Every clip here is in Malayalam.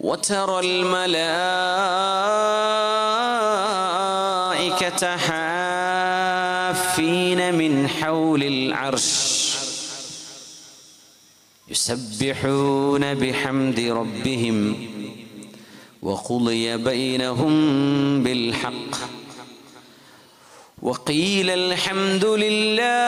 وترى الملائكة حافين من حول العرش. يسبحون بحمد ربهم وقضي بينهم بالحق. وقيل الحمد لله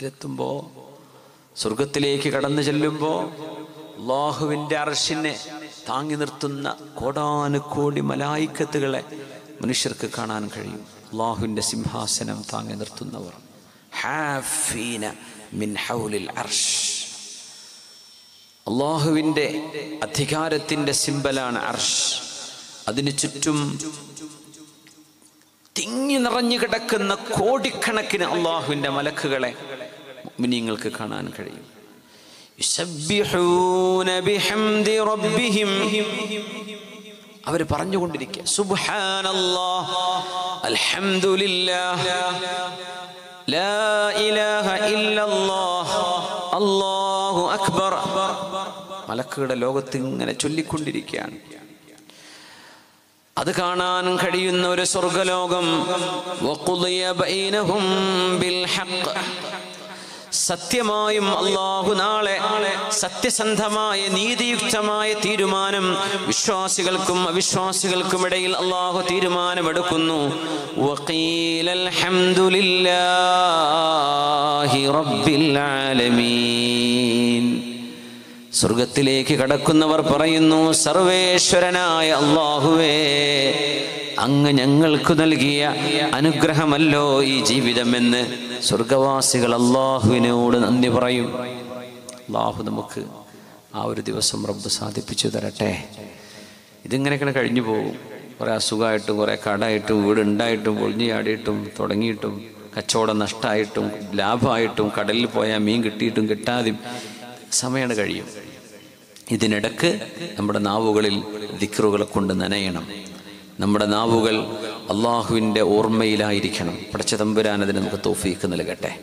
സ്വർഗത്തിലെത്തുമ്പോൾ സ്വർഗത്തിലേക്ക് കടന്നു ചെല്ലുമ്പോൾ അള്ളാഹുവിന്റെ അർഷിനെ താങ്ങി നിർത്തുന്ന കോടാനുകോടി മലായിക്കത്തുകളെ മനുഷ്യർക്ക് കാണാൻ കഴിയും. അള്ളാഹുവിന്റെ സിംഹാസനം താങ്ങി നിർത്തുന്നവർ. ഹാഫീന മിൻ ഹൗലിൽ അർഷ് അധികാരത്തിന്റെ സിമ്പലാണ് അർഷ് അതിന് ചുറ്റും തിങ്ങി നിറഞ്ഞു കിടക്കുന്ന കോടിക്കണക്കിന് അള്ളാഹുവിന്റെ മലക്കുകളെ മിനിങ്ങൾക്ക് കാണാൻ കഴിയും. അവർ പറഞ്ഞുകൊണ്ടിരിക്കുക അൽഹംദുലില്ലാ ലാ ഇലാഹ ഇല്ലല്ലാഹ് അല്ലാഹു അക്ബർ. മലക്കുകളുടെ ലോകത്ത് ഇങ്ങനെ ചൊല്ലിക്കൊണ്ടിരിക്കുകയാണ്. അത് കാണാൻ കഴിയുന്ന ഒരു സ്വർഗലോകം ബിൽ ഹഖ്. സത്യമായും അള്ളാഹു നാളെ സത്യസന്ധമായ നീതിയുക്തമായ തീരുമാനം വിശ്വാസികൾക്കും അവിശ്വാസികൾക്കും ഇടയിൽ അള്ളാഹു തീരുമാനമെടുക്കുന്നു. ഹംദുലില്ലാഹി റബ്ബിൽ ആലമീൻ. സ്വർഗത്തിലേക്ക് കടക്കുന്നവർ പറയുന്നു സർവേശ്വരനായ അള്ളാഹുവേ അങ്ങ് ഞങ്ങൾക്ക് നൽകിയ അനുഗ്രഹമല്ലോ ഈ ജീവിതമെന്ന് സ്വർഗവാസികൾ അള്ളാഹുവിനോട് നന്ദി പറയും. അള്ളാഹു നമുക്ക് ആ ഒരു ദിവസം റബ്ബ് സാധിപ്പിച്ചു തരട്ടെ. ഇതിങ്ങനെയൊക്കെ കഴിഞ്ഞു പോകും. കുറേ അസുഖമായിട്ടും കുറേ കടായിട്ടും വീടുണ്ടായിട്ടും പൊളിഞ്ഞു ചാടിയിട്ടും തുടങ്ങിയിട്ടും കച്ചവടം നഷ്ടമായിട്ടും ലാഭമായിട്ടും കടലിൽ പോയാൽ മീൻ കിട്ടിയിട്ടും കിട്ടാതെയും സമയമാണ് കഴിയും. ഇതിനിടക്ക് നമ്മുടെ നാവുകളിൽ ദിക്റുകളെ കൊണ്ട് നനയണം. നമ്മുടെ നാവുകൾ അള്ളാഹുവിന്റെ ഓർമ്മയിലായിരിക്കണം. പടച്ച തമ്പുരാനതിന് നമുക്ക് തോഫീക്ക് നൽകട്ടെ.